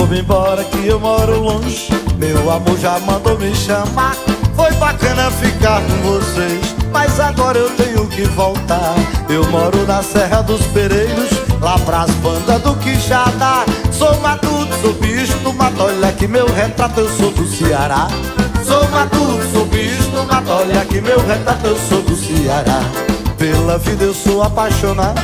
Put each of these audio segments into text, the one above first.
Vou embora eu moro longe Meu amor já mandou me chamar. Foi bacana ficar com vocês Mas agora eu tenho que voltar. Eu moro na Serra dos Pereiros Lá pras bandas do Quixadá. Sou matuto, sou bicho do mato Olha que meu retrato eu sou do Ceará. Sou matuto, sou bicho do mato Olha que meu retrato eu sou do Ceará. Pela vida eu sou apaixonado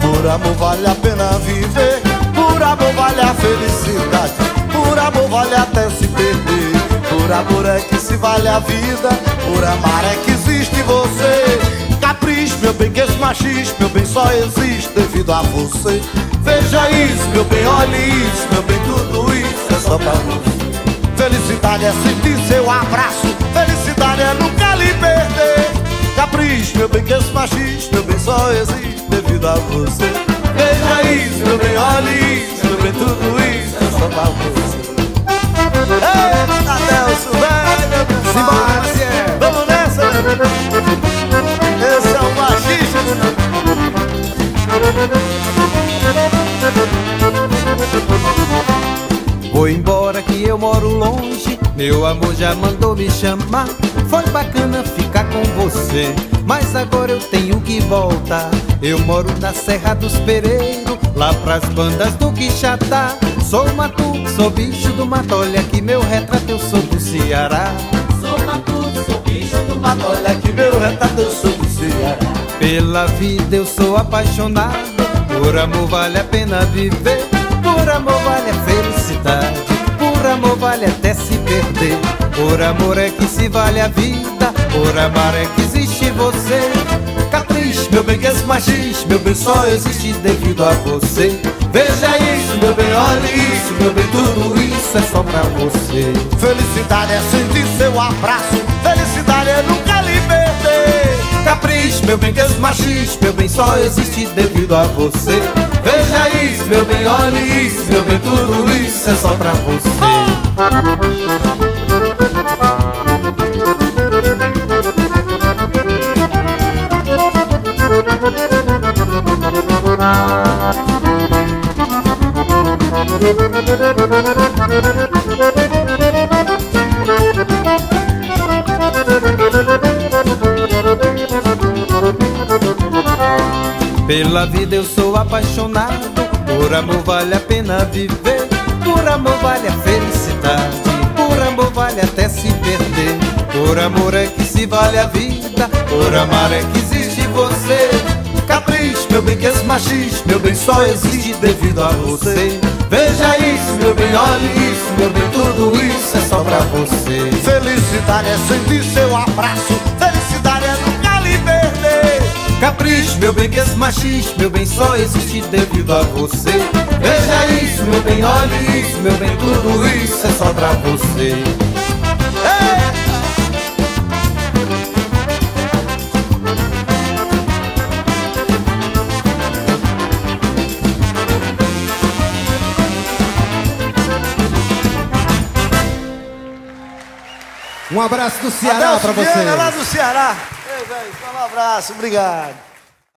Por amor vale a pena viver Por amor vale a felicidade Por amor vale até se perder. Por amor é que se vale a vida. Por amar é que existe você. Capricho, meu bem, que esse machismo Meu bem só existe devido a você. Veja isso, meu bem, olhe isso Meu bem, tudo isso é só pra você. Felicidade é sentir seu abraço. Felicidade é nunca lhe perder. Capricho, meu bem, que esse machismo Meu bem só existe devido a você. Veja isso, meu bem, olhe isso Meu bem, tudo isso é só pra você Maciel. Vamos nessa? Esse é o machista Vou embora que eu moro longe, meu amor já mandou me chamar. Foi bacana ficar com você, mas agora eu tenho que voltar. Eu moro na Serra dos Pereiros, lá pras bandas do Quixadá. Sou matuto, sou bicho do mato, olha que meu retrato eu sou do Ceará. Sou matuto, sou bicho do mato Olha que meu retrato eu sou do Ceará Pela vida eu sou apaixonado, por amor vale a pena viver. Por amor vale a felicidade, por amor vale até se perder. Por amor é que se vale a vida, por amar é que existe você. Esse machismo, meu bem, só existe devido a você. Veja isso, meu bem, olhe isso, meu bem, tudo isso é só pra você. Felicidade é sentir seu abraço Felicidade é nunca lhe perder Capricho, meu bem, que esse machismo, meu bem, só existe devido a você. Veja isso, meu bem, olhe isso, meu bem, tudo isso é só pra você. Pela vida eu sou apaixonado, por amor vale a pena viver, por amor vale a felicidade, por amor vale até se perder, por amor é que se vale a vida, por amar é que existe você. Capricho, meu bem, que esse machismo, meu bem, só existe devido a você. Veja isso, meu bem, olhe isso, meu bem, tudo isso é só pra você. Felicidade é sentir seu abraço Felicidade é nunca lhe perder Capricho, meu bem, que esse machismo, meu bem, só existe devido a você. Veja isso, meu bem, olhe isso, meu bem, tudo isso é só pra você. Um abraço do Ceará pra Viana, lá do Ceará. Ei, velho, um abraço, obrigado